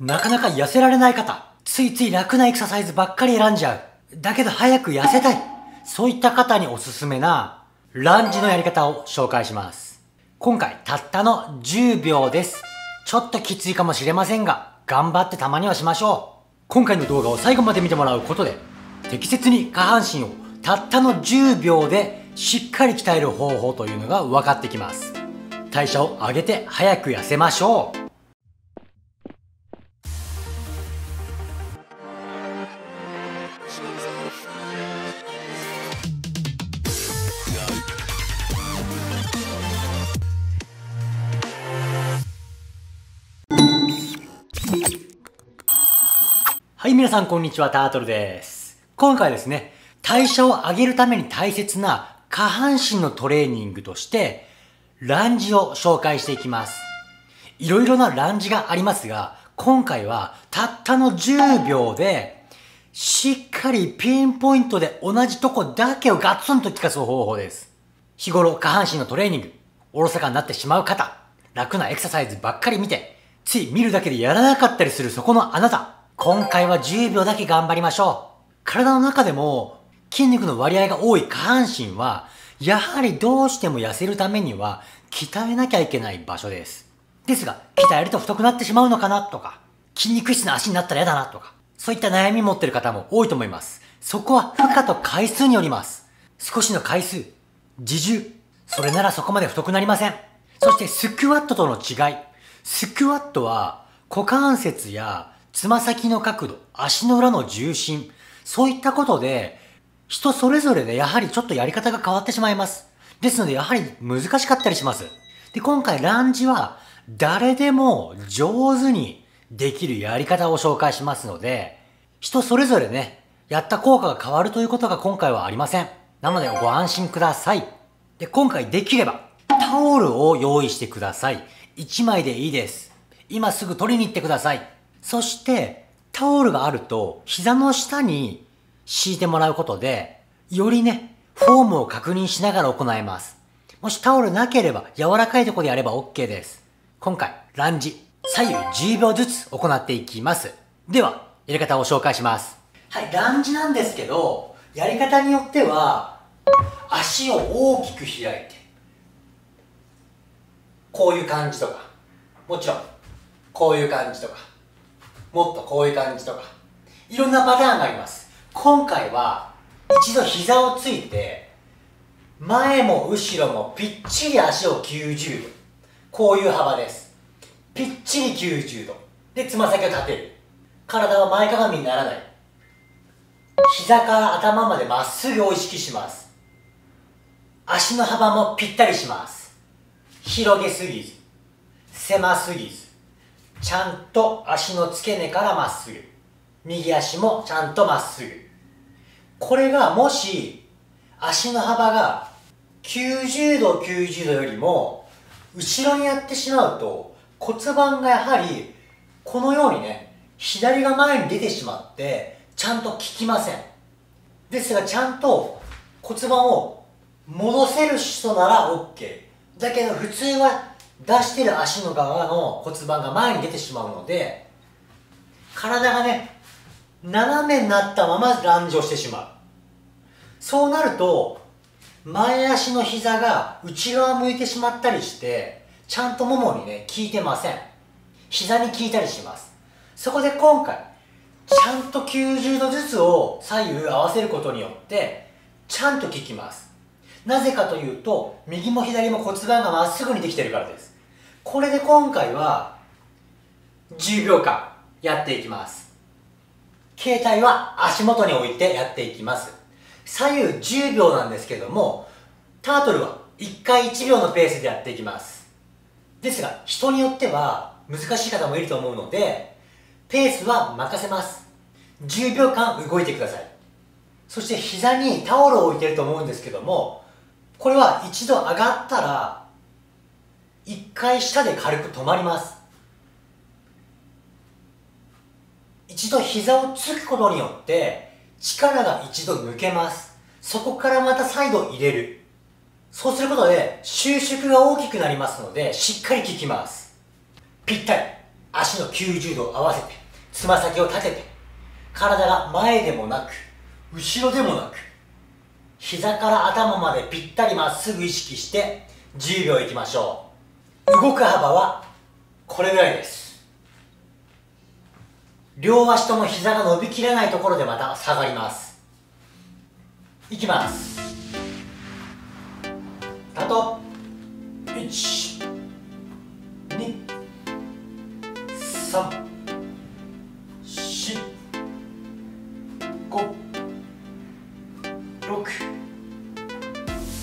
なかなか痩せられない方、ついつい楽なエクササイズばっかり選んじゃう。だけど早く痩せたい。そういった方におすすめなランジのやり方を紹介します。今回たったの10秒です。ちょっときついかもしれませんが、頑張ってたまにはしましょう。今回の動画を最後まで見てもらうことで、適切に下半身をたったの10秒でしっかり鍛える方法というのが分かってきます。代謝を上げて早く痩せましょう。はい、皆さんこんにちは、タートルです。今回ですね、代謝を上げるために大切な下半身のトレーニングとして、ランジを紹介していきます。いろいろなランジがありますが、今回はたったの10秒で、しっかりピンポイントで同じとこだけをガツンと効かす方法です。日頃下半身のトレーニング、おろそかになってしまう方、楽なエクササイズばっかり見て、つい見るだけでやらなかったりするそこのあなた、今回は10秒だけ頑張りましょう。体の中でも筋肉の割合が多い下半身は、やはりどうしても痩せるためには鍛えなきゃいけない場所です。ですが、鍛えると太くなってしまうのかなとか、筋肉質な足になったら嫌だなとか、そういった悩み持ってる方も多いと思います。そこは負荷と回数によります。少しの回数、自重、それならそこまで太くなりません。そしてスクワットとの違い。スクワットは股関節やつま先の角度、足の裏の重心、そういったことで、人それぞれでやはりちょっとやり方が変わってしまいます。ですのでやはり難しかったりします。で、今回ランジは誰でも上手にできるやり方を紹介しますので、人それぞれね、やった効果が変わるということが今回はありません。なのでご安心ください。で、今回できればタオルを用意してください。1枚でいいです。今すぐ取りに行ってください。そして、タオルがあると、膝の下に敷いてもらうことで、よりね、フォームを確認しながら行えます。もしタオルなければ、柔らかいところでやれば OK です。今回、ランジ、左右10秒ずつ行っていきます。では、やり方を紹介します。はい、ランジなんですけど、やり方によっては、足を大きく開いて、こういう感じとか、もちろん、こういう感じとか、もっとこういう感じとか、いろんなパターンがあります。今回は、一度膝をついて、前も後ろもぴっちり足を90度。こういう幅です。ぴっちり90度。で、つま先を立てる。体は前かがみにならない。膝から頭までまっすぐを意識します。足の幅もぴったりします。広げすぎず、狭すぎず、ちゃんと足の付け根からまっすぐ右足もちゃんとまっすぐこれがもし足の幅が90度90度よりも後ろにやってしまうと骨盤がやはりこのようにね左が前に出てしまってちゃんと効きません。ですがちゃんと骨盤を戻せる人なら OK だけど普通は出してる足の側の骨盤が前に出てしまうので体がね斜めになったままランジをしてしまう。そうなると前足の膝が内側向いてしまったりしてちゃんとももにね効いてません。膝に効いたりします。そこで今回ちゃんと90度ずつを左右合わせることによってちゃんと効きます。なぜかというと右も左も骨盤がまっすぐにできてるからです。これで今回は10秒間やっていきます。携帯は足元に置いてやっていきます。左右10秒なんですけどもタートルは1回1秒のペースでやっていきます。ですが人によっては難しい方もいると思うのでペースは任せます。10秒間動いてください。そして膝にタオルを置いてると思うんですけどもこれは一度上がったら一回下で軽く止まります。一度膝をつくことによって力が一度抜けます。そこからまた再度入れる。そうすることで収縮が大きくなりますのでしっかり効きます。ぴったり。足の90度を合わせてつま先を立てて体が前でもなく後ろでもなく膝から頭までぴったりまっすぐ意識して10秒いきましょう。動く幅はこれぐらいです。両足とも膝が伸びきらないところでまた下がります。いきます。タート。1 2 3 4 5 6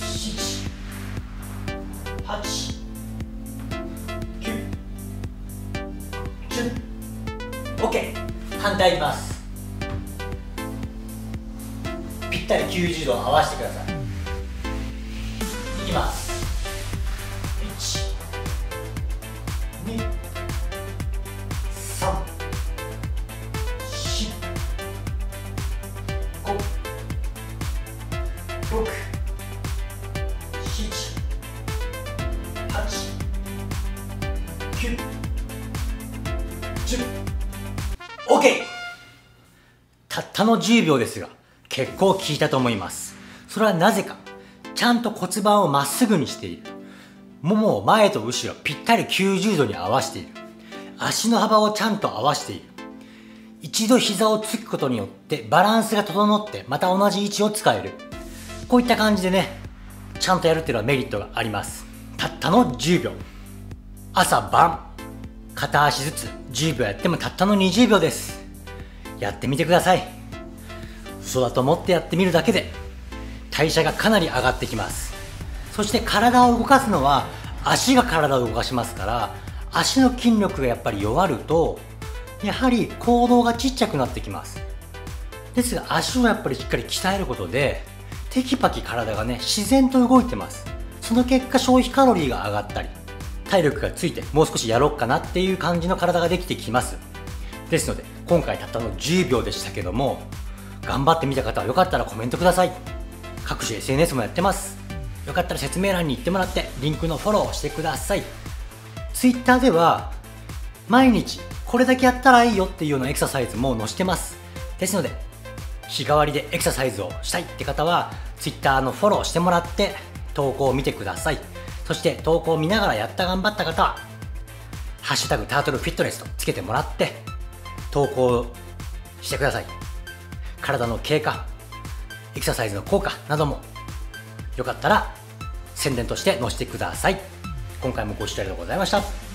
7 8 9 10反対いきます。ぴったり90度合わせてください。きます1 2 3 10 OK たったの10秒ですが結構効いたと思います。それはなぜか。ちゃんと骨盤をまっすぐにしている。ももを前と後ろぴったり90度に合わせている。足の幅をちゃんと合わせている。一度膝をつくことによってバランスが整ってまた同じ位置を使える。こういった感じでねちゃんとやるっていうのはメリットがあります。たったの10秒。朝晩片足ずつ10秒やってもたったの20秒です。やってみてください。嘘だと思ってやってみるだけで代謝がかなり上がってきます。そして体を動かすのは足が体を動かしますから足の筋力がやっぱり弱るとやはり行動がちっちゃくなってきます。ですが足をやっぱりしっかり鍛えることでテキパキ体がね自然と動いてます。その結果消費カロリーが上がったり体力がついてもう少しやろうかなっていう感じの体ができてきます。ですので今回たったの10秒でしたけども頑張ってみた方はよかったらコメントください。各種 SNS もやってます。よかったら説明欄に行ってもらってリンクのフォローをしてください。Twitter では毎日これだけやったらいいよっていうようなエクササイズも載してます。ですので日替わりでエクササイズをしたいって方は Twitter のフォローしてもらって投稿を見てください。そして投稿を見ながらやった頑張った方は「ハッシュタグタートルフィットネス」とつけてもらって投稿してください。体の経過エクササイズの効果などもよかったら宣伝として載せてください。今回もご視聴ありがとうございました。